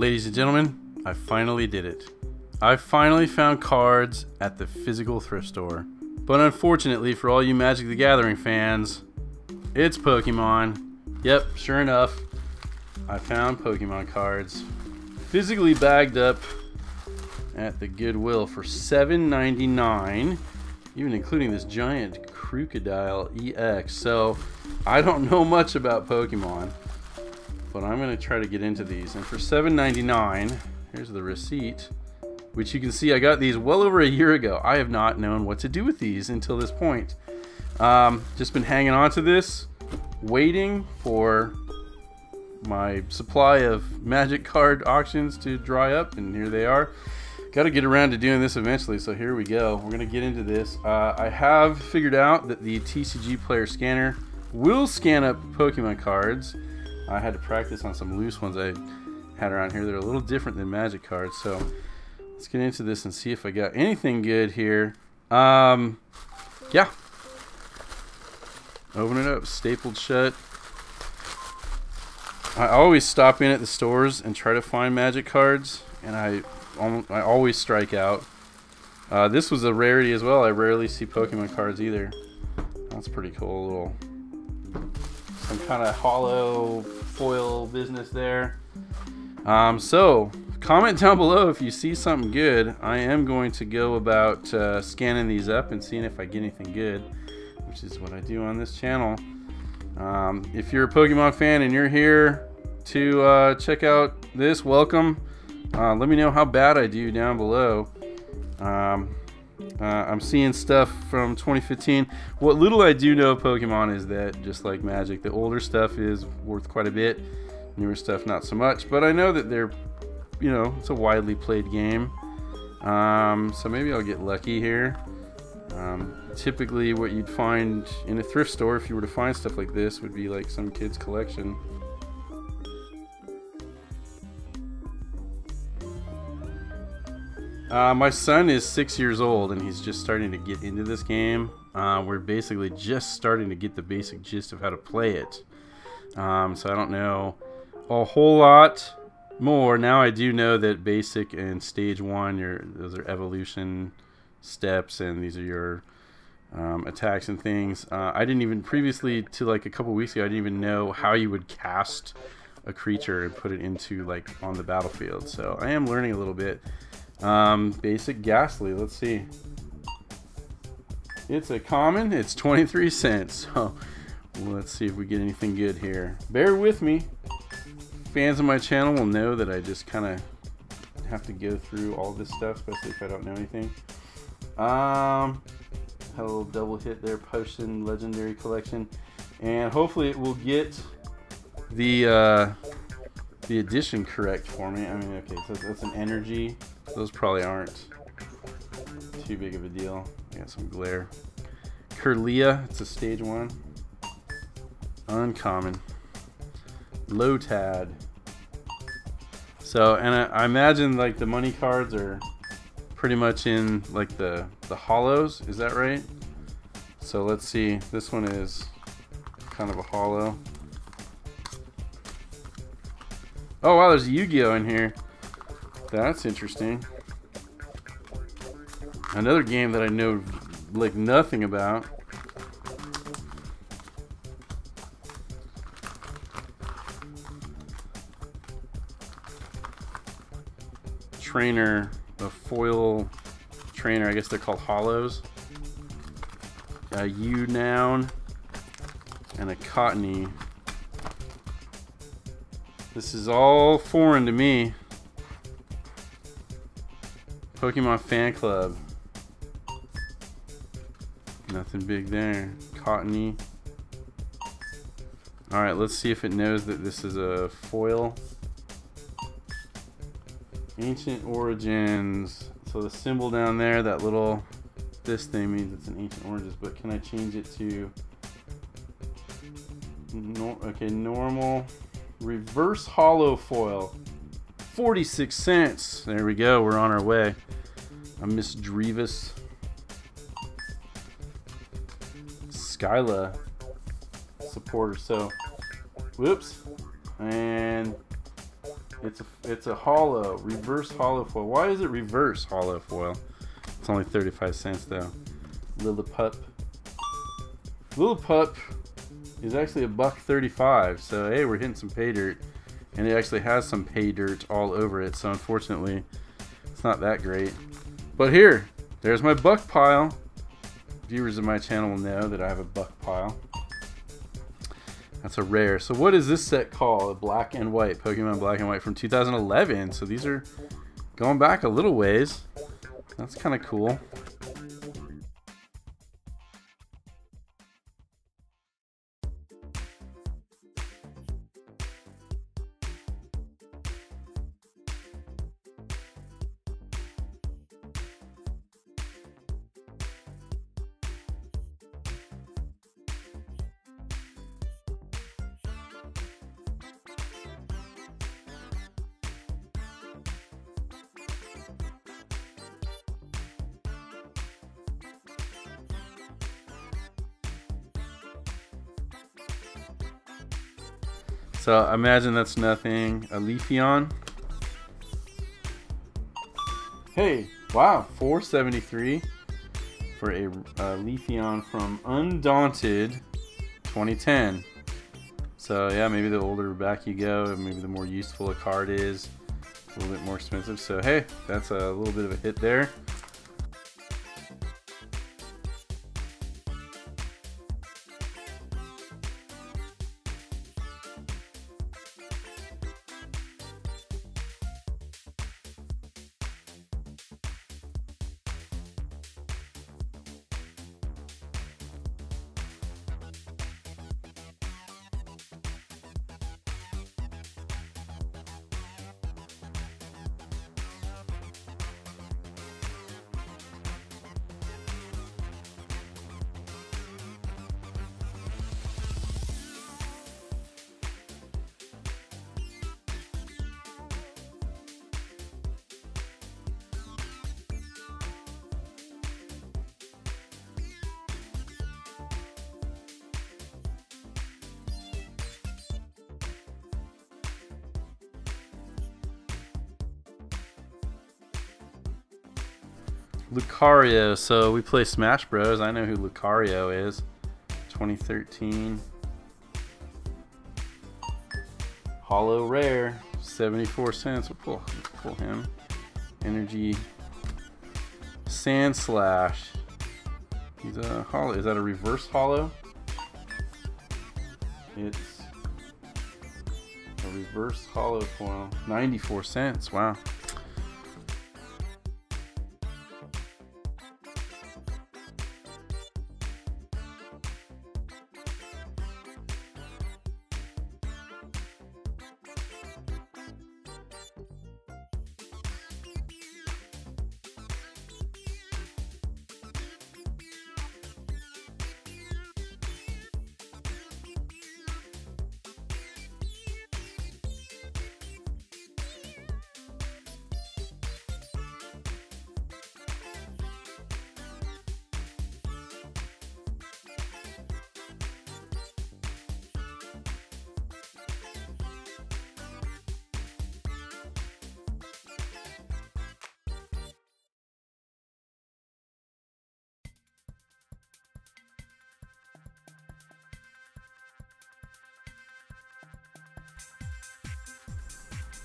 Ladies and gentlemen, I finally did it. I finally found cards at the physical thrift store. But unfortunately for all you Magic the Gathering fans, it's Pokemon. Yep, sure enough, I found Pokemon cards physically bagged up at the Goodwill for $7.99, even including this giant Crocodile EX. So I don't know much about Pokemon, but I'm to try to get into these. And for $7.99, here's the receipt, which you can see I got these well over a year ago. I have not known what to do with these until this point. Um, just been hanging on to this, waiting for my supply of magic card auctions to dry up, and here they are. Got to get around to doing this eventually, so here we go. We're going to get into this. Uh, I have figured out that the TCG Player Scanner will scan up Pokemon cards. I had to practice on some loose ones I had around here They're a little different than magic cards, so let's get into this and see if I got anything good here. Um, yeah. Open it up, stapled shut. I always stop in at the stores and try to find magic cards, and I I always strike out. Uh, this was a rarity as well. I rarely see Pokemon cards either. That's pretty cool. Little some kind of hollow foil business there. Um, so comment down below if you see something good. I am going to go about uh, scanning these up and seeing if I get anything good, which is what I do on this channel. Um, if you're a Pokemon fan and you're here to uh, check out this, welcome. Uh, let me know how bad I do down below. Um, uh, I'm seeing stuff from 2015. What little I do know of Pokemon is that, just like Magic, the older stuff is worth quite a bit. Newer stuff, not so much. But I know that they're, you know, it's a widely played game. Um, so maybe I'll get lucky here. Um, typically, what you'd find in a thrift store, if you were to find stuff like this, would be like some kid's collection. Uh, my son is six years old and he's just starting to get into this game. Uh, we're basically just starting to get the basic gist of how to play it. Um, so I don't know a whole lot more. Now I do know that basic and stage one, your those are evolution steps, and these are your um, attacks and things. Uh, I didn't even previously to like a couple weeks ago. I didn't even know how you would cast a creature and put it into like on the battlefield. So I am learning a little bit. Um, basic Gastly, let's see. It's a common, it's 23 cents. So let's see if we get anything good here. Bear with me. Fans of my channel will know that I just kind of have to go through all this stuff, especially if I don't know anything. Um, had a little double hit there, Potion Legendary Collection. And hopefully it will get the uh, the addition correct for me. I mean, okay, so that's an energy. Those probably aren't too big of a deal. I got some glare. Kirlia, it's a stage one. Uncommon. Lotad. So, and I, I imagine like the money cards are pretty much in like the the hollows. Is that right? So let's see. This one is kind of a hollow. Oh wow, there's Yu-Gi-Oh in here. That's interesting. Another game that I know like nothing about. Trainer, a foil trainer. I guess they're called hollows. A Unown and a Cottonee. This is all foreign to me. Pokemon Fan Club. Nothing big there. Cottonee. Alright, let's see if it knows that this is a foil. Ancient Origins. So the symbol down there, that little, this thing means it's an Ancient Origins, but can I change it to, no, okay, normal. Reverse hollow foil. 46 cents. There we go. We're on our way. A Misdreavus. Skyla supporter. So, whoops. And It's a it's a hollow, reverse hollow foil. Why is it reverse hollow foil? It's only 35 cents though. Lillipup. Lillipup is actually a buck 35. So hey, we're hitting some pay dirt, and it actually has some pay dirt all over it. So unfortunately, it's not that great. But here, there's my buck pile. Viewers of my channel will know that I have a buck pile. That's a rare. So what is this set called? A black and white, Pokemon Black and White from 2011. So these are going back a little ways. That's kind of cool. So imagine that's nothing. A Leafeon. Hey, wow, 473 for a uh, Leafeon from Undaunted 2010. So yeah, maybe the older back you go, maybe the more useful a card is, a little bit more expensive. So hey, that's a little bit of a hit there. Lucario. So we play Smash Bros. I know who Lucario is. 2013. Hollow Rare. 74 cents. We'll pull, pull him. Energy. Sandslash. He's a hollow. Is that a reverse hollow? It's a reverse hollow foil. 94 cents. Wow.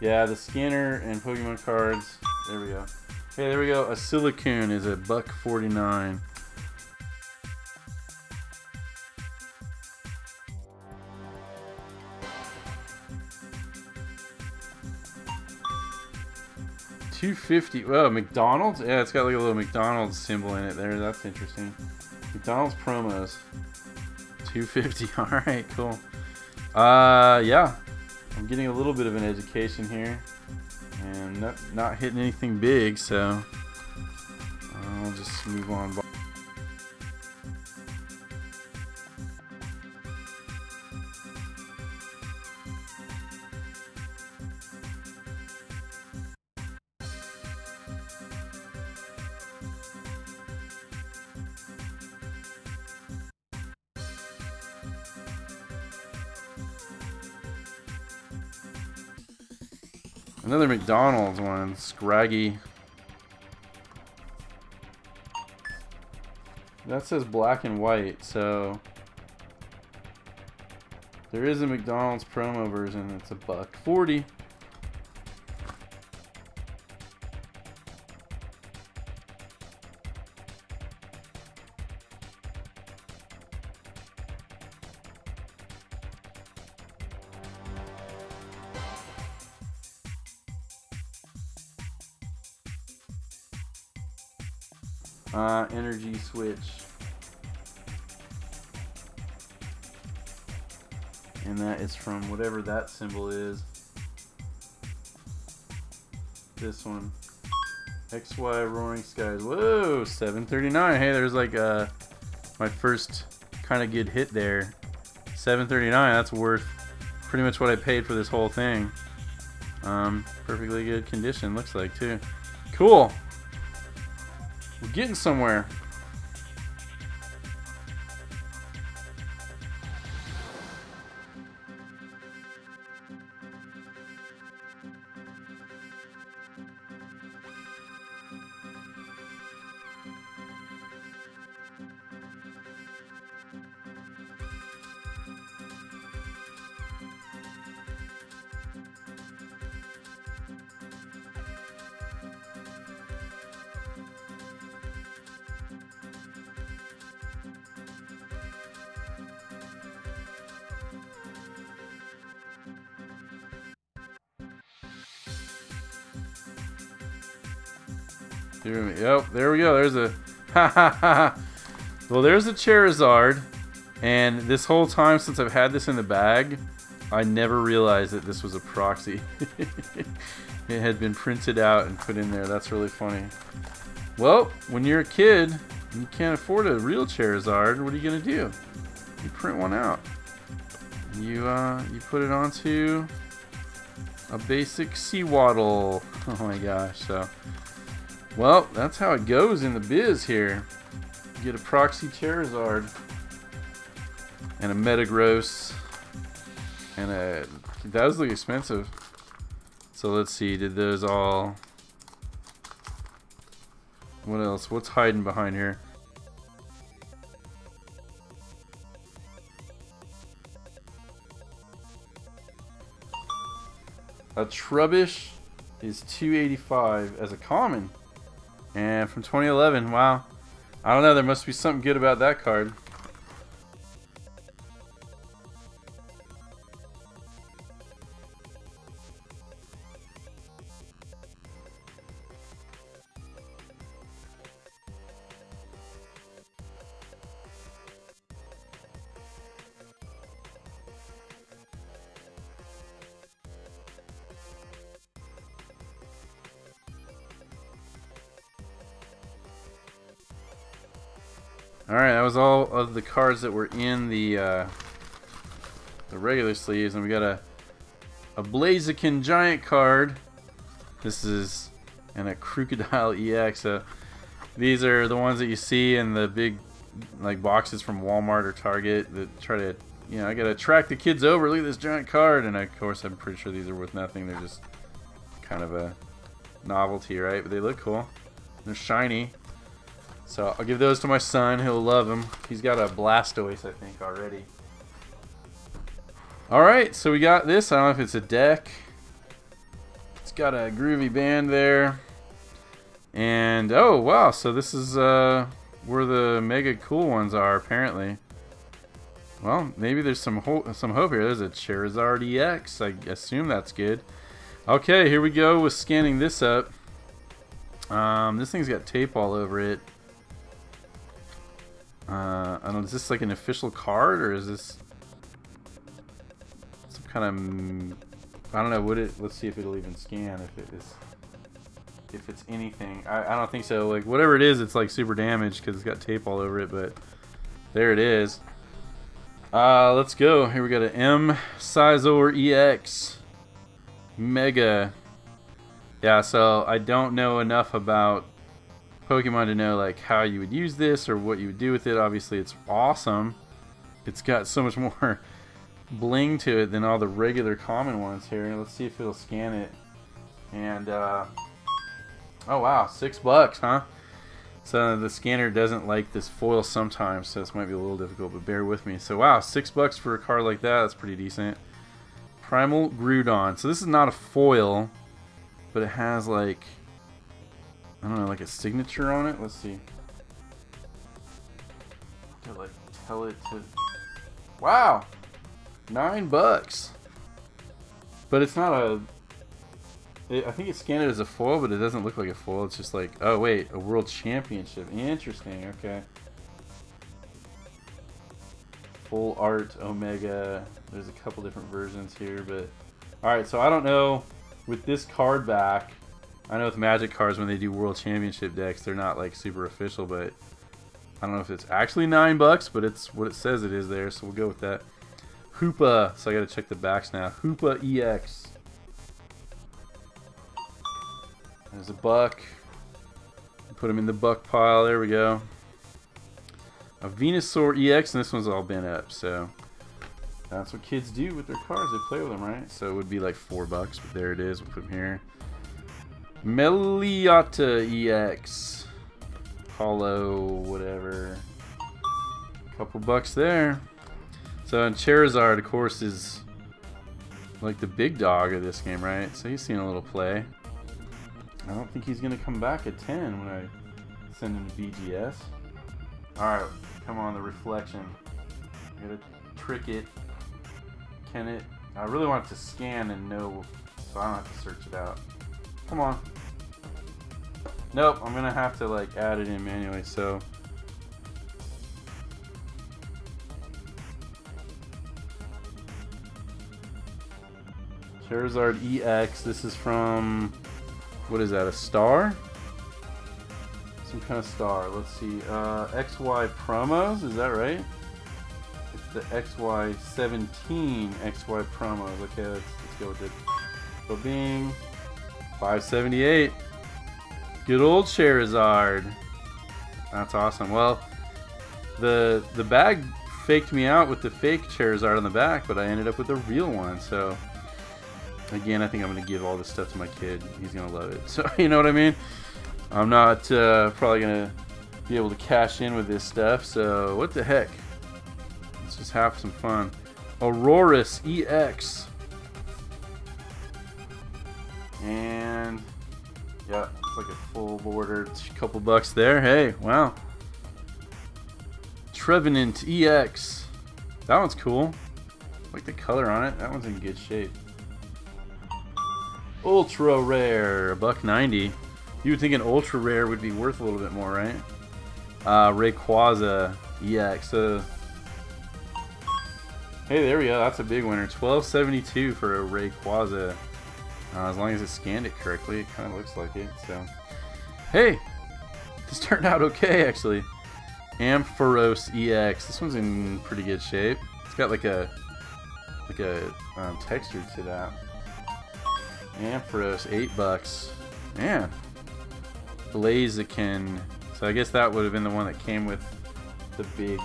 Yeah, the scanner and Pokemon cards. There we go. Hey, there we go. A Suicune is a buck 49. Two fifty. Oh, McDonald's. Yeah, it's got like a little McDonald's symbol in it there. That's interesting. McDonald's promos. Two fifty. All right, cool. Uh, yeah. I'm getting a little bit of an education here and not, not hitting anything big, so uh, I'll just move on. Another McDonald's one. Scraggy. That says black and white, so... There is a McDonald's promo version. It's a buck 40. And that is from whatever that symbol is. This one. XY Roaring Skies. Whoa, 739. Hey, there's like uh, my first kind of good hit there. 739, that's worth pretty much what I paid for this whole thing. Um, perfectly good condition, looks like, too. Cool. We're getting somewhere. Yep, there we go. There's a. well, there's a Charizard. And this whole time since I've had this in the bag, I never realized that this was a proxy. it had been printed out and put in there. That's really funny. Well, when you're a kid, you can't afford a real Charizard. What are you gonna do? You print one out. You uh, you put it onto a basic Sewaddle. Oh my gosh! So well, that's how it goes in the biz here. You get a proxy Charizard and a Metagross and a that does look expensive. So let's see, did those all what else? What's hiding behind here? A Trubbish is 285 as a common. And from 2011, wow. I don't know, there must be something good about that card. Alright, that was all of the cards that were in the uh, the regular sleeves. And we got a, a Blaziken Giant card. This is and a Crocodile EX. So these are the ones that you see in the big like boxes from Walmart or Target that try to, you know, I gotta attract the kids over. Look at this giant card. And of course, I'm pretty sure these are worth nothing. They're just kind of a novelty, right? But they look cool. They're shiny. So I'll give those to my son. He'll love them. He's got a Blastoise, I think, already. Alright, so we got this. I don't know if it's a deck. It's got a groovy band there. And, oh, wow. So this is uh, where the mega cool ones are, apparently. Well, maybe there's some, ho some hope here. There's a Charizard EX. I assume that's good. Okay, here we go with scanning this up. Um, this thing's got tape all over it. Uh, I don't know, is this like an official card or is this some kind of, I don't know, would it, let's see if it'll even scan if it is, if it's anything. I, I don't think so. Like, whatever it is, it's like super damaged because it's got tape all over it, but there it is. Uh, let's go. Here we got an M Scizor EX Mega. Yeah, so I don't know enough about Pokemon to know like how you would use this or what you would do with it. Obviously, it's awesome. It's got so much more bling to it than all the regular common ones here. Let's see if it'll scan it. And, uh, oh wow, six bucks, huh? So the scanner doesn't like this foil sometimes, so this might be a little difficult, but bear with me. So wow, six bucks for a card like that, that's pretty decent. Primal Groudon. So this is not a foil, but it has like, I don't know, like a signature on it. Let's see. To like tell it to, wow, nine bucks. But it's not a it, I think it's scanned it as a foil, but it doesn't look like a foil. It's just like, oh wait, a world championship. Interesting. Okay. Full art Omega. There's a couple different versions here, but all right. So I don't know with this card back. I know with Magic cards when they do World Championship decks, they're not like super official, but I don't know if it's actually nine bucks, but it's what it says it is there, so we'll go with that. Hoopa. So I got to check the backs now. Hoopa EX. There's a buck. Put him in the buck pile. There we go. A Venusaur EX, and this one's all bent up, so that's what kids do with their cars. They play with them, right? So it would be like four bucks, but there it is. We'll put him here. Meloetta EX. Hollow, whatever. Couple bucks there. So, and Charizard, of course, is like the big dog of this game, right? So he's seen a little play. I don't think he's going to come back at 10 when I send him to BGS. Alright, come on, the reflection. I gotta trick it. Can it? I really want it to scan and know, so I don't have to search it out. Come on. Nope, I'm gonna have to like add it in manually, so. Charizard EX, this is from what is that, a star? Some kind of star. Let's see. Uh, XY promos, is that right? It's the XY17 XY promos. Okay, let's, let's go with it. So 578. Good old Charizard. That's awesome. Well, the the bag faked me out with the fake Charizard on the back, but I ended up with a real one. So Again, I think I'm going to give all this stuff to my kid. He's going to love it. So, you know what I mean? I'm not uh, probably going to be able to cash in with this stuff. So, what the heck? Let's just have some fun. Aurorus EX. And, yeah, it's like a full border. Couple bucks there. Hey, wow. Trevenant EX. That one's cool. I like the color on it. That one's in good shape. Ultra rare, a buck ninety. You would think an ultra rare would be worth a little bit more, right? Uh, Rayquaza EX. Uh, hey, there we go. That's a big winner. Twelve seventy two for a Rayquaza. Uh, as long as it scanned it correctly, it kind of looks like it. So, hey, this turned out okay actually. Ampharos EX. This one's in pretty good shape. It's got like a like a um, texture to that. Ampharos, eight bucks. Man. Blaziken. So I guess that would have been the one that came with the big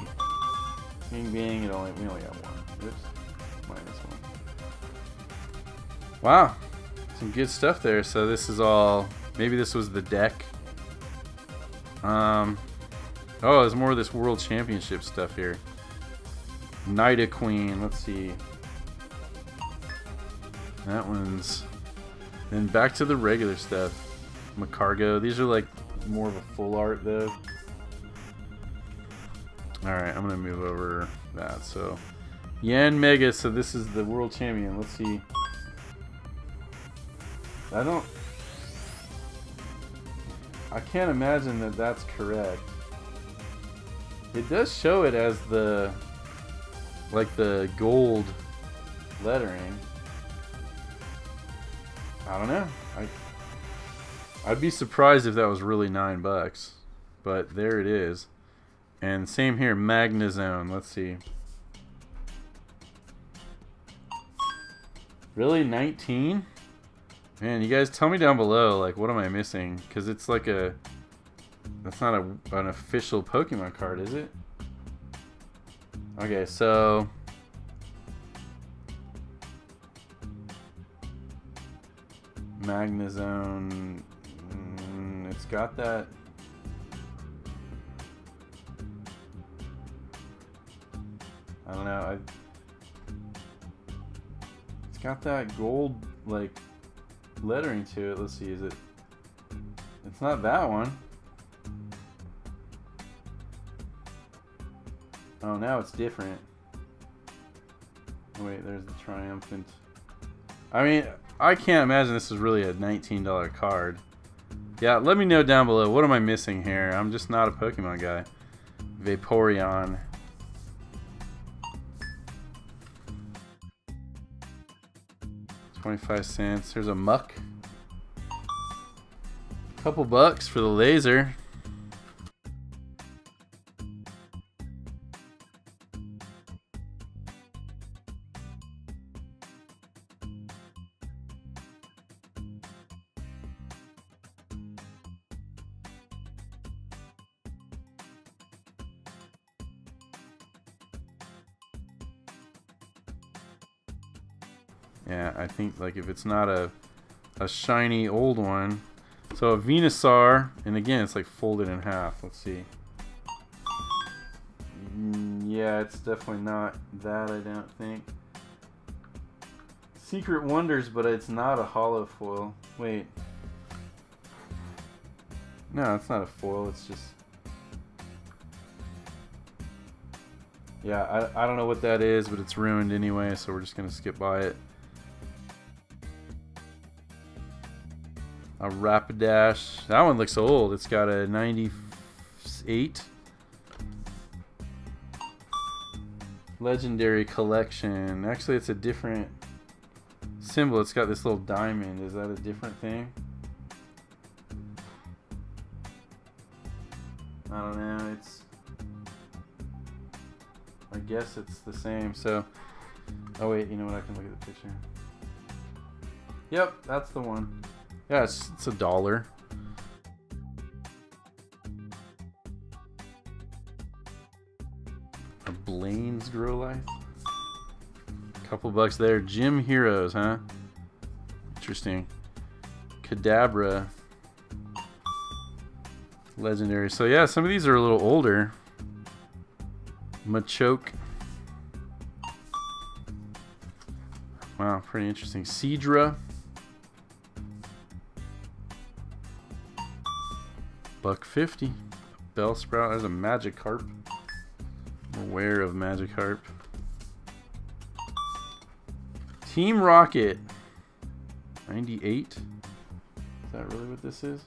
Bing Bing. It only we only got one. Oops. Minus one. Wow. Some good stuff there. So this is all maybe this was the deck. Um Oh, there's more of this world championship stuff here. Nidoqueen. let's see. That one's then back to the regular stuff. Magcargo. These are like more of a full art though. Alright, I'm gonna move over that. So Yanmega, so this is the world champion. Let's see. I don't I can't imagine that that's correct. It does show it as the like the gold lettering. I don't know. I I'd be surprised if that was really nine bucks, but there it is. And same here, Magnezone. Let's see. Really, 19? Man, you guys tell me down below, like, what am I missing? Because it's like a... That's not a, an official Pokemon card, is it? Okay, so... Magnezone. Mm, it's got that. I don't know. I, it's got that gold like lettering to it. Let's see. Is it? It's not that one. Oh, now it's different. Wait, there's the triumphant. I mean, I can't imagine this is really a $19 card. Yeah, let me know down below. What am I missing here? I'm just not a Pokemon guy. Vaporeon. Twenty-five cents. There's a Muk. Couple bucks for the laser. Like if it's not a a shiny old one. So a Venusaur, and again it's like folded in half. Let's see. Yeah, it's definitely not that, I don't think. Secret Wonders, but it's not a hollow foil. Wait. No, it's not a foil, it's just... Yeah, I, I don't know what that is, but it's ruined anyway, so we're just going to skip by it. A Rapidash. That one looks old. It's got a 98. Legendary collection. Actually, it's a different symbol. It's got this little diamond. Is that a different thing? I don't know. It's. I guess it's the same. So. Oh, wait. You know what? I can look at the picture. Yep, that's the one. Yeah, it's, it's a dollar. A Blaine's Growlithe. Couple bucks there. Gym Heroes, huh? Interesting. Kadabra. Legendary. So yeah, some of these are a little older. Machoke. Wow, pretty interesting. Seadra. Buck 50. Bellsprout There's a Magikarp. I'm aware of Magikarp. Team Rocket. 98. Is that really what this is?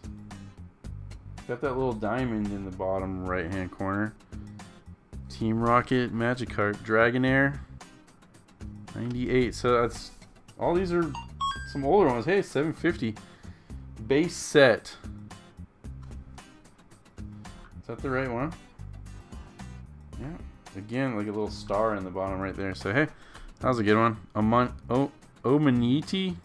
Got that little diamond in the bottom right hand corner. Team Rocket, Magikarp, Dragonair. 98. So that's all these are some older ones. Hey, 750. Base set that the right one? Yeah. Again, like a little star in the bottom right there. So, hey, that was a good one. Amon oh, Omanyte.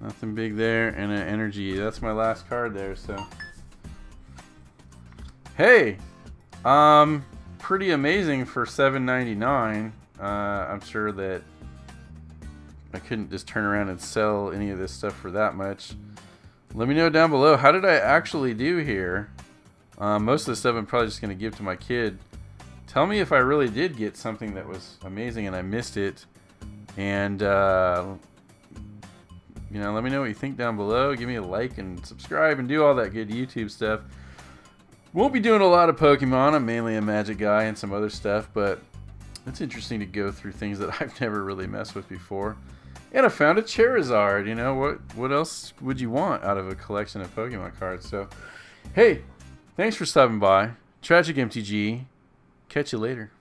Nothing big there. And an energy. That's my last card there, so. Hey! Um, pretty amazing for 7.99. Uh, I'm sure that I couldn't just turn around and sell any of this stuff for that much. Let me know down below, how did I actually do here? Um, most of the stuff I'm probably just going to give to my kid. Tell me if I really did get something that was amazing and I missed it. And, uh, you know, let me know what you think down below. Give me a like and subscribe and do all that good YouTube stuff. Won't be doing a lot of Pokemon. I'm mainly a Magic guy and some other stuff, but it's interesting to go through things that I've never really messed with before. And I found a Charizard. You know, what what else would you want out of a collection of Pokemon cards? So, hey, thanks for stopping by. Tragic MTG. Catch you later.